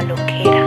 la loquera.